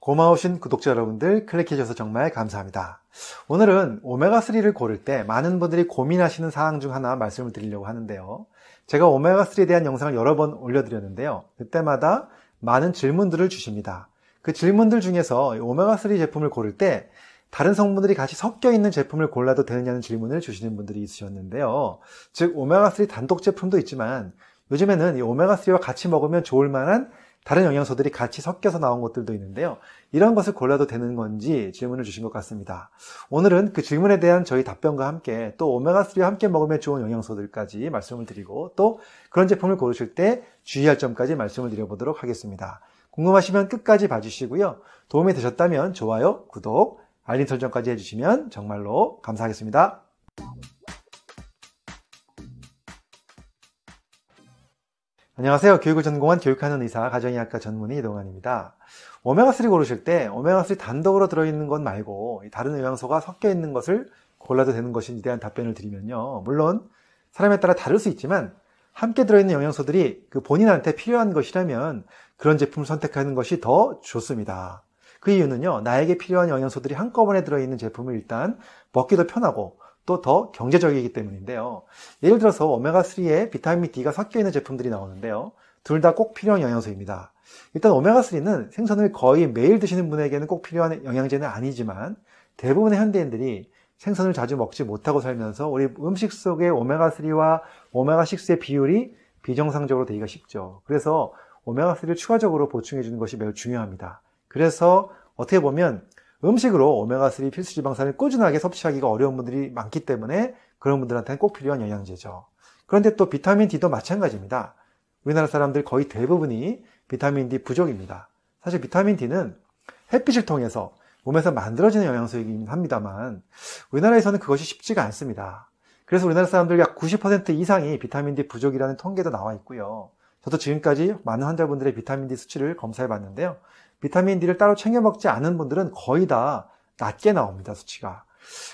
고마우신 구독자 여러분들 클릭해주셔서 정말 감사합니다. 오늘은 오메가3를 고를 때 많은 분들이 고민하시는 사항 중 하나 말씀을 드리려고 하는데요. 제가 오메가3에 대한 영상을 여러 번 올려드렸는데요. 그때마다 많은 질문들을 주십니다. 그 질문들 중에서 오메가3 제품을 고를 때 다른 성분들이 같이 섞여 있는 제품을 골라도 되느냐는 질문을 주시는 분들이 있으셨는데요. 즉, 오메가3 단독 제품도 있지만 요즘에는 이 오메가3와 같이 먹으면 좋을 만한 다른 영양소들이 같이 섞여서 나온 것들도 있는데요. 이런 것을 골라도 되는 건지 질문을 주신 것 같습니다. 오늘은 그 질문에 대한 저희 답변과 함께 또 오메가3와 함께 먹으면 좋은 영양소들까지 말씀을 드리고 또 그런 제품을 고르실 때 주의할 점까지 말씀을 드려보도록 하겠습니다. 궁금하시면 끝까지 봐주시고요. 도움이 되셨다면 좋아요, 구독, 알림 설정까지 해주시면 정말로 감사하겠습니다. 안녕하세요. 교육을 전공한 교육하는 의사, 가정의학과 전문의 이동환입니다. 오메가3 고르실 때 오메가3 단독으로 들어있는 것 말고 다른 영양소가 섞여 있는 것을 골라도 되는 것인지 대한 답변을 드리면요. 물론 사람에 따라 다를 수 있지만 함께 들어있는 영양소들이 그 본인한테 필요한 것이라면 그런 제품을 선택하는 것이 더 좋습니다. 그 이유는요, 나에게 필요한 영양소들이 한꺼번에 들어있는 제품을 일단 먹기도 편하고 또 더 경제적이기 때문인데요. 예를 들어서 오메가3에 비타민 D가 섞여 있는 제품들이 나오는데요. 둘 다 꼭 필요한 영양소입니다. 일단 오메가3는 생선을 거의 매일 드시는 분에게는 꼭 필요한 영양제는 아니지만 대부분의 현대인들이 생선을 자주 먹지 못하고 살면서 우리 음식 속에 오메가3와 오메가6의 비율이 비정상적으로 되기가 쉽죠. 그래서 오메가3를 추가적으로 보충해 주는 것이 매우 중요합니다. 그래서 어떻게 보면 음식으로 오메가3 필수 지방산을 꾸준하게 섭취하기가 어려운 분들이 많기 때문에 그런 분들한테는 꼭 필요한 영양제죠. 그런데 또 비타민 D도 마찬가지입니다. 우리나라 사람들 거의 대부분이 비타민 D 부족입니다. 사실 비타민 D는 햇빛을 통해서 몸에서 만들어지는 영양소이긴 합니다만 우리나라에서는 그것이 쉽지가 않습니다. 그래서 우리나라 사람들 약 90% 이상이 비타민 D 부족이라는 통계도 나와 있고요. 저도 지금까지 많은 환자분들의 비타민 D 수치를 검사해 봤는데요. 비타민 D를 따로 챙겨 먹지 않은 분들은 거의 다 낮게 나옵니다, 수치가.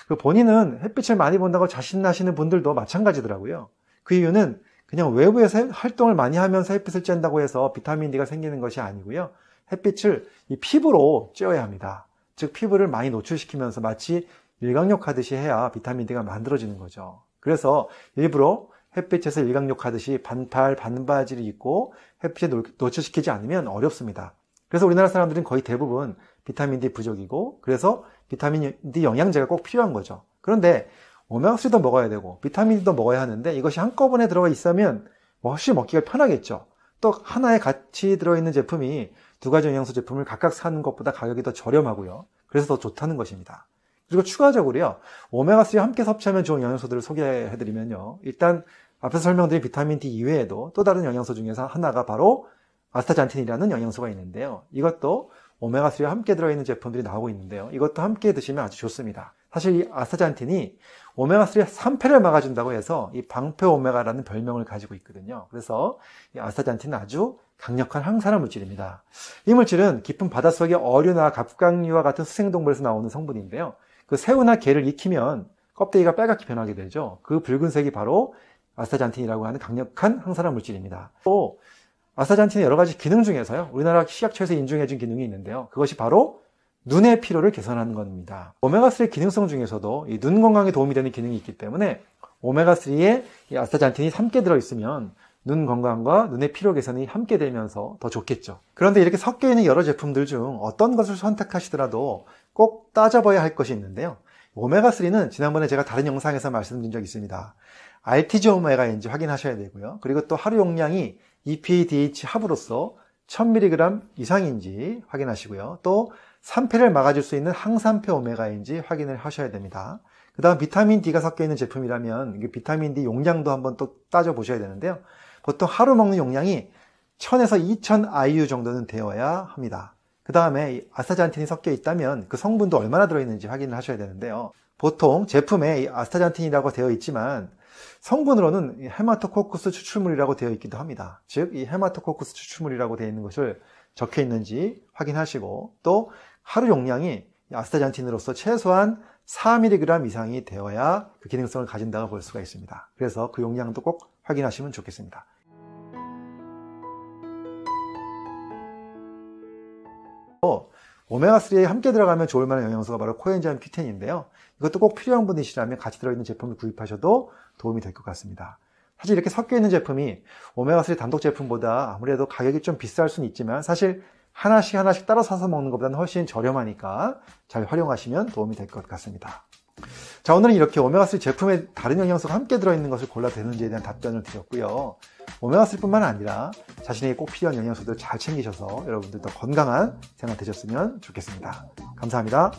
그 본인은 햇빛을 많이 본다고 자신나시는 분들도 마찬가지더라고요. 그 이유는 그냥 외부에서 활동을 많이 하면서 햇빛을 쬐다고 해서 비타민 D가 생기는 것이 아니고요. 햇빛을 이 피부로 쬐어야 합니다. 즉 피부를 많이 노출시키면서 마치 일광욕 하듯이 해야 비타민 D가 만들어지는 거죠. 그래서 일부러 햇빛에서 일광욕 하듯이 반팔 반바지를 입고 햇빛에 노출시키지 않으면 어렵습니다. 그래서 우리나라 사람들은 거의 대부분 비타민 D 부족이고 그래서 비타민 D 영양제가 꼭 필요한 거죠. 그런데 오메가3도 먹어야 되고 비타민 D도 먹어야 하는데 이것이 한꺼번에 들어가 있으면 훨씬 먹기가 편하겠죠. 또 하나에 같이 들어있는 제품이 두 가지 영양소 제품을 각각 사는 것보다 가격이 더 저렴하고요. 그래서 더 좋다는 것입니다. 그리고 추가적으로요, 오메가3와 함께 섭취하면 좋은 영양소들을 소개해드리면요. 일단 앞에서 설명드린 비타민 D 이외에도 또 다른 영양소 중에서 하나가 바로 아스타잔틴이라는 영양소가 있는데요. 이것도 오메가3와 함께 들어있는 제품들이 나오고 있는데요. 이것도 함께 드시면 아주 좋습니다. 사실 이 아스타잔틴이 오메가3 3패를 막아준다고 해서 이 방패 오메가라는 별명을 가지고 있거든요. 그래서 이 아스타잔틴은 아주 강력한 항산화 물질입니다. 이 물질은 깊은 바닷속의 어류나 갑각류와 같은 수생동물에서 나오는 성분인데요. 그 새우나 게를 익히면 껍데기가 빨갛게 변하게 되죠. 그 붉은색이 바로 아스타잔틴이라고 하는 강력한 항산화 물질입니다. 또 아스타잔틴의 여러 가지 기능 중에서요. 우리나라 식약처에서 인증해준 기능이 있는데요. 그것이 바로 눈의 피로를 개선하는 겁니다. 오메가3의 기능성 중에서도 눈 건강에 도움이 되는 기능이 있기 때문에 오메가3에 아스타잔틴이 함께 들어있으면 눈 건강과 눈의 피로 개선이 함께 되면서 더 좋겠죠. 그런데 이렇게 섞여 있는 여러 제품들 중 어떤 것을 선택하시더라도 꼭 따져봐야 할 것이 있는데요. 오메가3는 지난번에 제가 다른 영상에서 말씀드린 적이 있습니다. RTG 오메가인지 확인하셔야 되고요. 그리고 또 하루 용량이 EPDH 합으로서 1000mg 이상인지 확인하시고요. 또 3패를 막아줄 수 있는 항산패 오메가인지 확인을 하셔야 됩니다. 그 다음 비타민 D가 섞여 있는 제품이라면 비타민 D 용량도 한번 또 따져보셔야 되는데요. 보통 하루 먹는 용량이 1000에서 2000 IU 정도는 되어야 합니다. 그 다음에 아스타잔틴이 섞여 있다면 그 성분도 얼마나 들어있는지 확인을 하셔야 되는데요. 보통 제품에 아스타잔틴이라고 되어 있지만 성분으로는 헤마토코쿠스 추출물이라고 되어 있기도 합니다. 즉, 이 헤마토코쿠스 추출물이라고 되어 있는 것을 적혀 있는지 확인하시고 또 하루 용량이 아스타잔틴으로서 최소한 4mg 이상이 되어야 그 기능성을 가진다고 볼 수가 있습니다. 그래서 그 용량도 꼭 확인하시면 좋겠습니다. 오메가3에 함께 들어가면 좋을 만한 영양소가 바로 코엔자임 큐텐인데요. 이것도 꼭 필요한 분이시라면 같이 들어있는 제품을 구입하셔도 도움이 될 것 같습니다. 사실 이렇게 섞여 있는 제품이 오메가3 단독 제품보다 아무래도 가격이 좀 비쌀 수는 있지만 사실 하나씩 하나씩 따로 사서 먹는 것보다는 훨씬 저렴하니까 잘 활용하시면 도움이 될 것 같습니다. 자, 오늘은 이렇게 오메가3 제품에 다른 영양소가 함께 들어있는 것을 골라 되는지에 대한 답변을 드렸고요. 오메가3뿐만 아니라 자신에게 꼭 필요한 영양소들 잘 챙기셔서 여러분들 더 건강한 생활 되셨으면 좋겠습니다. 감사합니다.